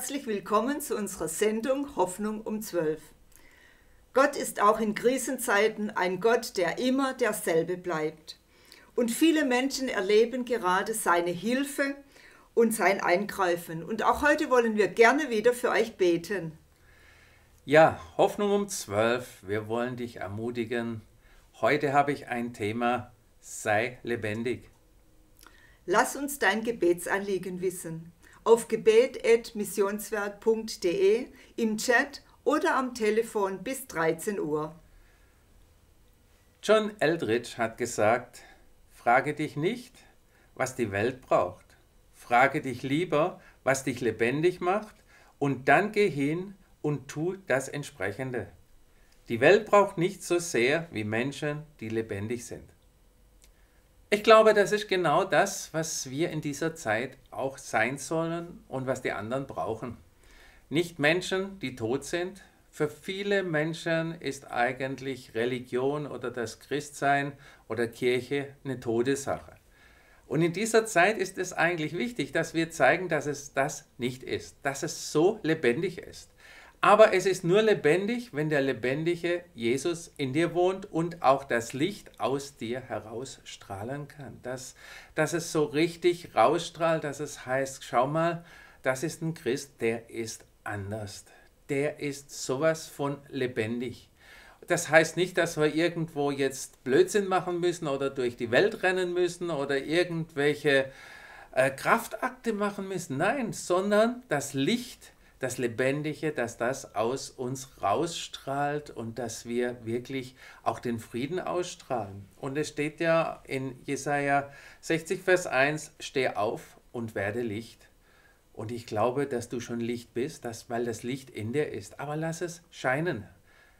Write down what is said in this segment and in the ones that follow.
Herzlich willkommen zu unserer Sendung Hoffnung um 12. Gott ist auch in Krisenzeiten ein Gott, der immer derselbe bleibt. Und viele Menschen erleben gerade seine Hilfe und sein Eingreifen. Und auch heute wollen wir gerne wieder für euch beten. Ja, Hoffnung um 12. Wir wollen dich ermutigen. Heute habe ich ein Thema, sei lebendig. Lass uns dein Gebetsanliegen wissen. Auf gebet.missionswerk.de, im Chat oder am Telefon bis 13 Uhr. John Eldridge hat gesagt, frage dich nicht, was die Welt braucht. Frage dich lieber, was dich lebendig macht und dann geh hin und tu das Entsprechende. Die Welt braucht nicht so sehr wie Menschen, die lebendig sind. Ich glaube, das ist genau das, was wir in dieser Zeit auch sein sollen und was die anderen brauchen. Nicht Menschen, die tot sind. Für viele Menschen ist eigentlich Religion oder das Christsein oder Kirche eine Todessache. Und in dieser Zeit ist es eigentlich wichtig, dass wir zeigen, dass es das nicht ist, dass es so lebendig ist. Aber es ist nur lebendig, wenn der lebendige Jesus in dir wohnt und auch das Licht aus dir herausstrahlen kann. Dass, dass es so richtig rausstrahlt, dass es heißt, schau mal, das ist ein Christ, der ist anders. Der ist sowas von lebendig. Das heißt nicht, dass wir irgendwo jetzt Blödsinn machen müssen oder durch die Welt rennen müssen oder irgendwelche äh, Kraftakte machen müssen. Nein, sondern das Licht das Lebendige, dass das aus uns rausstrahlt und dass wir wirklich auch den Frieden ausstrahlen. Und es steht ja in Jesaja 60, Vers 1: Steh auf und werde Licht. Und ich glaube, dass du schon Licht bist, dass, weil das Licht in dir ist. Aber lass es scheinen.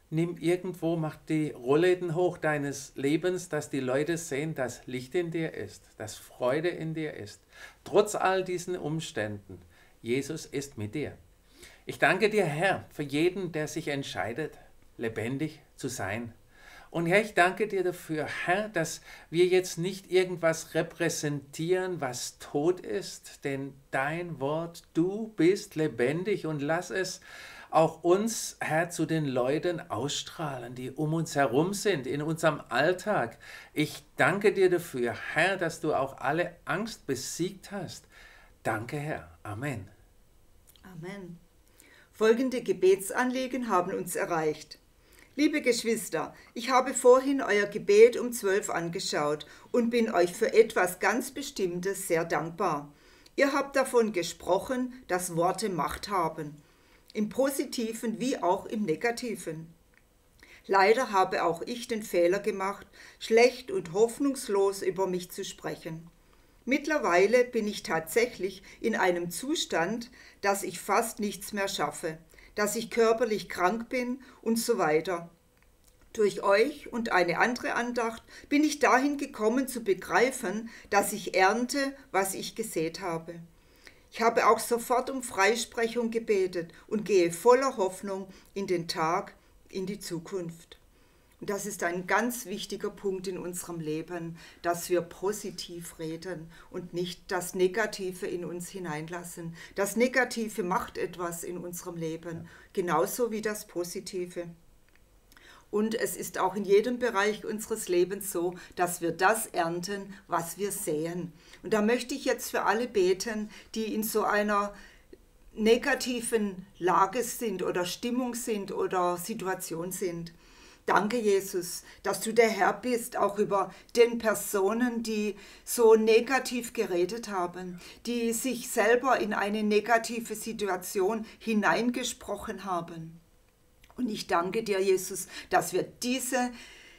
Nimm irgendwo, mach die Rollläden hoch deines Lebens, dass die Leute sehen, dass Licht in dir ist, dass Freude in dir ist. Trotz all diesen Umständen, Jesus ist mit dir. Ich danke dir, Herr, für jeden, der sich entscheidet, lebendig zu sein. Und Herr, ich danke dir dafür, Herr, dass wir jetzt nicht irgendwas repräsentieren, was tot ist, denn dein Wort, du bist lebendig und lass es auch uns, Herr, zu den Leuten ausstrahlen, die um uns herum sind, in unserem Alltag. Ich danke dir dafür, Herr, dass du auch alle Angst besiegt hast. Danke, Herr. Amen. Amen. Folgende Gebetsanliegen haben uns erreicht. Liebe Geschwister, ich habe vorhin euer Gebet um zwölf angeschaut und bin euch für etwas ganz Bestimmtes sehr dankbar. Ihr habt davon gesprochen, dass Worte Macht haben, im positiven wie auch im negativen. Leider habe auch ich den Fehler gemacht, schlecht und hoffnungslos über mich zu sprechen. Mittlerweile bin ich tatsächlich in einem Zustand, dass ich fast nichts mehr schaffe, dass ich körperlich krank bin und so weiter. Durch euch und eine andere Andacht bin ich dahin gekommen zu begreifen, dass ich ernte, was ich gesät habe. Ich habe auch sofort um Freisprechung gebetet und gehe voller Hoffnung in den Tag, in die Zukunft. Und das ist ein ganz wichtiger Punkt in unserem Leben, dass wir positiv reden und nicht das Negative in uns hineinlassen. Das Negative macht etwas in unserem Leben, genauso wie das Positive. Und es ist auch in jedem Bereich unseres Lebens so, dass wir das ernten, was wir säen. Und da möchte ich jetzt für alle beten, die in so einer negativen Lage sind oder Stimmung sind oder Situation sind. Danke, Jesus, dass du der Herr bist, auch über den Personen, die so negativ geredet haben, die sich selber in eine negative Situation hineingesprochen haben. Und ich danke dir, Jesus, dass wir diese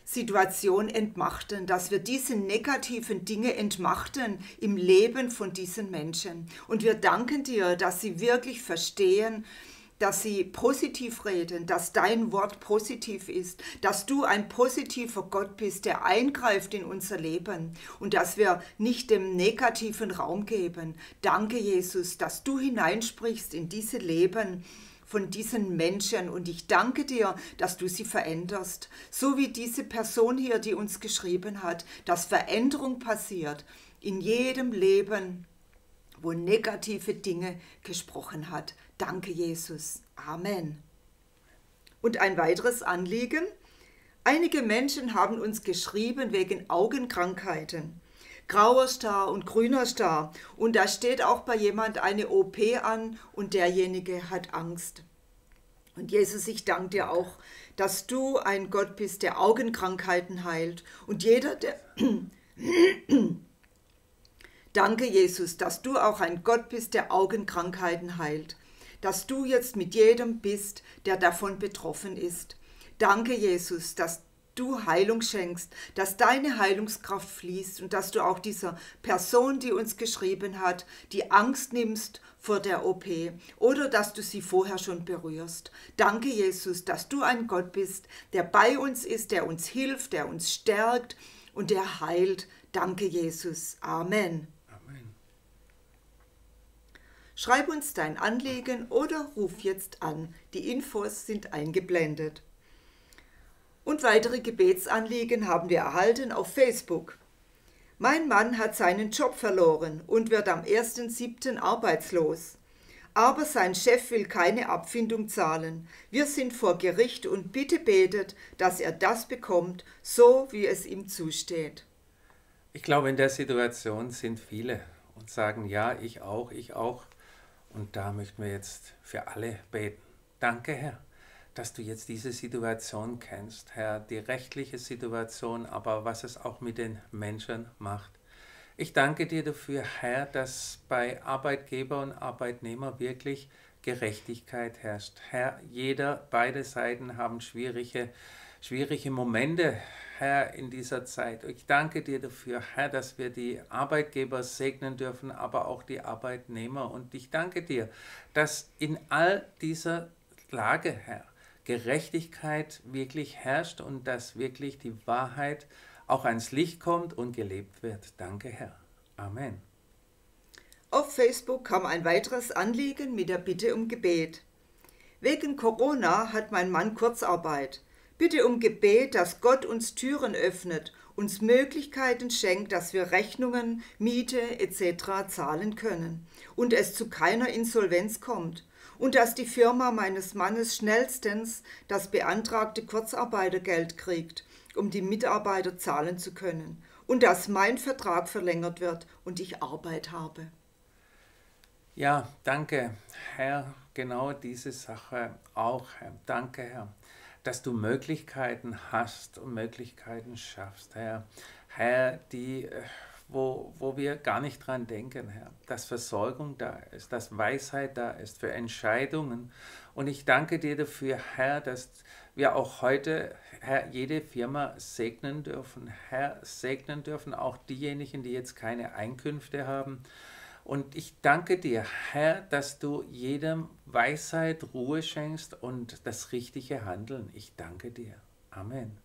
Situation entmachten, dass wir diese negativen Dinge entmachten im Leben von diesen Menschen. Und wir danken dir, dass sie wirklich verstehen, dass sie positiv reden, dass dein Wort positiv ist, dass du ein positiver Gott bist, der eingreift in unser Leben und dass wir nicht dem negativen Raum geben. Danke, Jesus, dass du hineinsprichst in diese Leben von diesen Menschen und ich danke dir, dass du sie veränderst. So wie diese Person hier, die uns geschrieben hat, dass Veränderung passiert in jedem Leben, wo negative Dinge gesprochen hat. Danke, Jesus. Amen. Und ein weiteres Anliegen. Einige Menschen haben uns geschrieben wegen Augenkrankheiten. Grauer Star und grüner Star. Und da steht auch bei jemand eine OP an und derjenige hat Angst. Und Jesus, ich danke dir auch, dass du ein Gott bist, der Augenkrankheiten heilt. Und jeder, der... danke, Jesus, dass du auch ein Gott bist, der Augenkrankheiten heilt. Dass du jetzt mit jedem bist, der davon betroffen ist. Danke, Jesus, dass du Heilung schenkst, dass deine Heilungskraft fließt und dass du auch dieser Person, die uns geschrieben hat, die Angst nimmst vor der OP oder dass du sie vorher schon berührst. Danke, Jesus, dass du ein Gott bist, der bei uns ist, der uns hilft, der uns stärkt und der heilt. Danke, Jesus. Amen. Schreib uns dein Anliegen oder ruf jetzt an. Die Infos sind eingeblendet. Und weitere Gebetsanliegen haben wir erhalten auf Facebook. Mein Mann hat seinen Job verloren und wird am 1.7. arbeitslos. Aber sein Chef will keine Abfindung zahlen. Wir sind vor Gericht und bitte betet, dass er das bekommt, so wie es ihm zusteht. Ich glaube, in der Situation sind viele und sagen, ja, ich auch, ich auch. Und da möchten wir jetzt für alle beten. Danke, Herr dass du jetzt diese Situation kennst, Herr, die rechtliche Situation, aber was es auch mit den Menschen macht. Ich danke dir dafür, Herr, dass bei Arbeitgeber und Arbeitnehmer wirklich Gerechtigkeit herrscht. Herr, jeder, beide Seiten haben schwierige, schwierige Momente, Herr, in dieser Zeit. Ich danke dir dafür, Herr, dass wir die Arbeitgeber segnen dürfen, aber auch die Arbeitnehmer. Und ich danke dir, dass in all dieser Lage, Herr, Gerechtigkeit wirklich herrscht und dass wirklich die Wahrheit auch ans Licht kommt und gelebt wird. Danke, Herr. Amen. Auf Facebook kam ein weiteres Anliegen mit der Bitte um Gebet. Wegen Corona hat mein Mann Kurzarbeit. Bitte um Gebet, dass Gott uns Türen öffnet, uns Möglichkeiten schenkt, dass wir Rechnungen, Miete etc. zahlen können und es zu keiner Insolvenz kommt und dass die Firma meines Mannes schnellstens das beantragte Kurzarbeitergeld kriegt, um die Mitarbeiter zahlen zu können und dass mein Vertrag verlängert wird und ich Arbeit habe. Ja, danke, Herr, genau diese Sache auch, Herr. Danke, Herr, dass du Möglichkeiten hast und Möglichkeiten schaffst, Herr. Herr, die äh, wo, wo wir gar nicht dran denken, Herr, dass Versorgung da ist, dass Weisheit da ist für Entscheidungen. Und ich danke dir dafür, Herr, dass wir auch heute, Herr, jede Firma segnen dürfen. Herr, segnen dürfen auch diejenigen, die jetzt keine Einkünfte haben. Und ich danke dir, Herr, dass du jedem Weisheit, Ruhe schenkst und das richtige Handeln. Ich danke dir. Amen.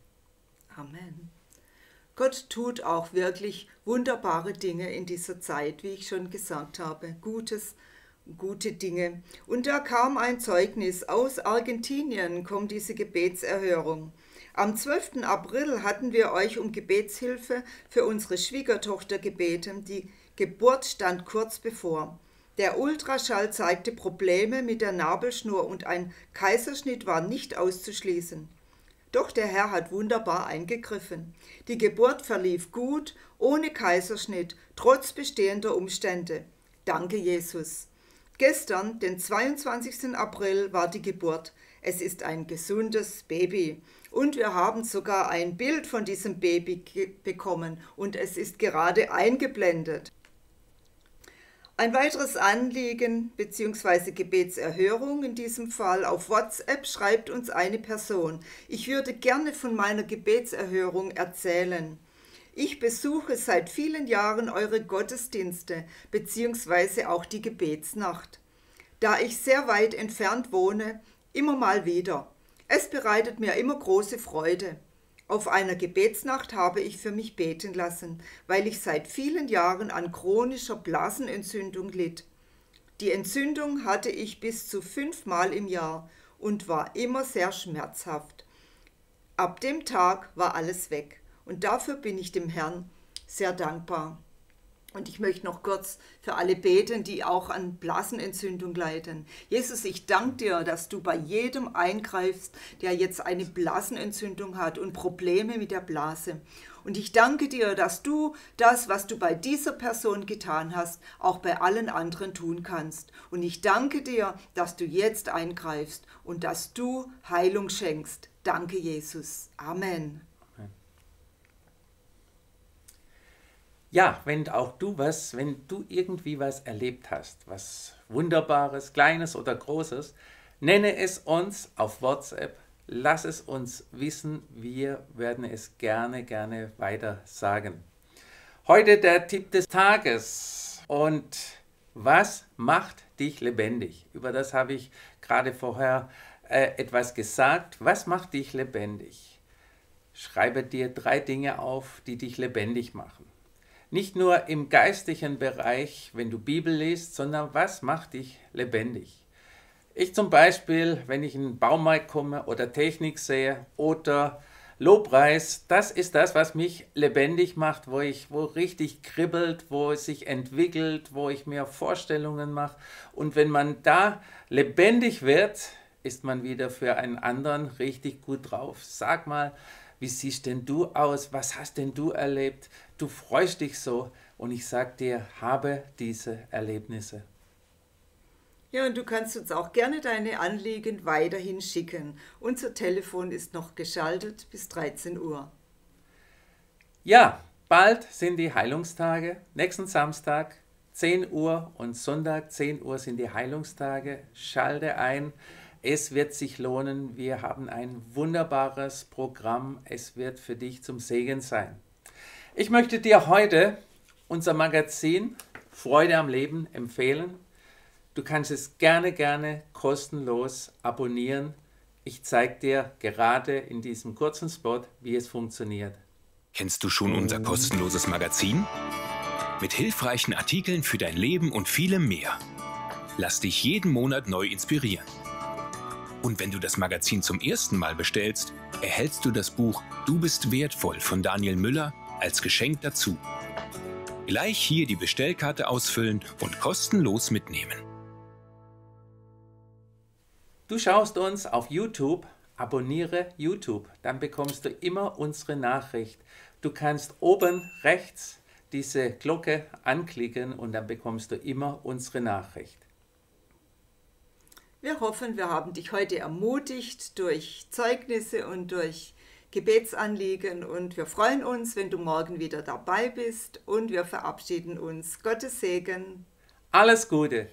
Amen. Gott tut auch wirklich wunderbare Dinge in dieser Zeit, wie ich schon gesagt habe. Gutes, gute Dinge. Und da kam ein Zeugnis. Aus Argentinien kommt diese Gebetserhörung. Am 12. April hatten wir euch um Gebetshilfe für unsere Schwiegertochter gebeten. Die Geburt stand kurz bevor. Der Ultraschall zeigte Probleme mit der Nabelschnur und ein Kaiserschnitt war nicht auszuschließen. Doch der Herr hat wunderbar eingegriffen. Die Geburt verlief gut, ohne Kaiserschnitt, trotz bestehender Umstände. Danke, Jesus. Gestern, den 22. April, war die Geburt. Es ist ein gesundes Baby. Und wir haben sogar ein Bild von diesem Baby bekommen und es ist gerade eingeblendet. Ein weiteres Anliegen bzw. Gebetserhörung in diesem Fall auf WhatsApp schreibt uns eine Person. Ich würde gerne von meiner Gebetserhörung erzählen. Ich besuche seit vielen Jahren eure Gottesdienste bzw. auch die Gebetsnacht. Da ich sehr weit entfernt wohne, immer mal wieder. Es bereitet mir immer große Freude. Auf einer Gebetsnacht habe ich für mich beten lassen, weil ich seit vielen Jahren an chronischer Blasenentzündung litt. Die Entzündung hatte ich bis zu fünfmal im Jahr und war immer sehr schmerzhaft. Ab dem Tag war alles weg und dafür bin ich dem Herrn sehr dankbar. Und ich möchte noch kurz für alle beten, die auch an Blasenentzündung leiden. Jesus, ich danke dir, dass du bei jedem eingreifst, der jetzt eine Blasenentzündung hat und Probleme mit der Blase. Und ich danke dir, dass du das, was du bei dieser Person getan hast, auch bei allen anderen tun kannst. Und ich danke dir, dass du jetzt eingreifst und dass du Heilung schenkst. Danke, Jesus. Amen. Ja, wenn auch du was, wenn du irgendwie was erlebt hast, was Wunderbares, Kleines oder Großes, nenne es uns auf WhatsApp. Lass es uns wissen. Wir werden es gerne, gerne weiter sagen. Heute der Tipp des Tages. Und was macht dich lebendig? Über das habe ich gerade vorher äh, etwas gesagt. Was macht dich lebendig? Schreibe dir drei Dinge auf, die dich lebendig machen. Nicht nur im geistlichen Bereich, wenn du Bibel liest, sondern was macht dich lebendig? Ich zum Beispiel, wenn ich in den Baumarkt komme oder Technik sehe oder Lobpreis, das ist das, was mich lebendig macht, wo ich, wo richtig kribbelt, wo es sich entwickelt, wo ich mir Vorstellungen mache. Und wenn man da lebendig wird, ist man wieder für einen anderen richtig gut drauf. Sag mal, wie siehst denn du aus? Was hast denn du erlebt? Du freust dich so und ich sag dir, habe diese Erlebnisse. Ja, und du kannst uns auch gerne deine Anliegen weiterhin schicken. Unser Telefon ist noch geschaltet bis 13 Uhr. Ja, bald sind die Heilungstage. Nächsten Samstag 10 Uhr und Sonntag 10 Uhr sind die Heilungstage. Schalte ein. Es wird sich lohnen. Wir haben ein wunderbares Programm. Es wird für dich zum Segen sein. Ich möchte dir heute unser Magazin Freude am Leben empfehlen. Du kannst es gerne, gerne kostenlos abonnieren. Ich zeige dir gerade in diesem kurzen Spot, wie es funktioniert. Kennst du schon unser kostenloses Magazin? Mit hilfreichen Artikeln für dein Leben und vielem mehr. Lass dich jeden Monat neu inspirieren. Und wenn du das Magazin zum ersten Mal bestellst, erhältst du das Buch Du bist wertvoll von Daniel Müller als Geschenk dazu. Gleich hier die Bestellkarte ausfüllen und kostenlos mitnehmen. Du schaust uns auf YouTube, abonniere YouTube, dann bekommst du immer unsere Nachricht. Du kannst oben rechts diese Glocke anklicken und dann bekommst du immer unsere Nachricht. Wir hoffen, wir haben dich heute ermutigt durch Zeugnisse und durch Gebetsanliegen und wir freuen uns, wenn du morgen wieder dabei bist und wir verabschieden uns. Gottes Segen. Alles Gute.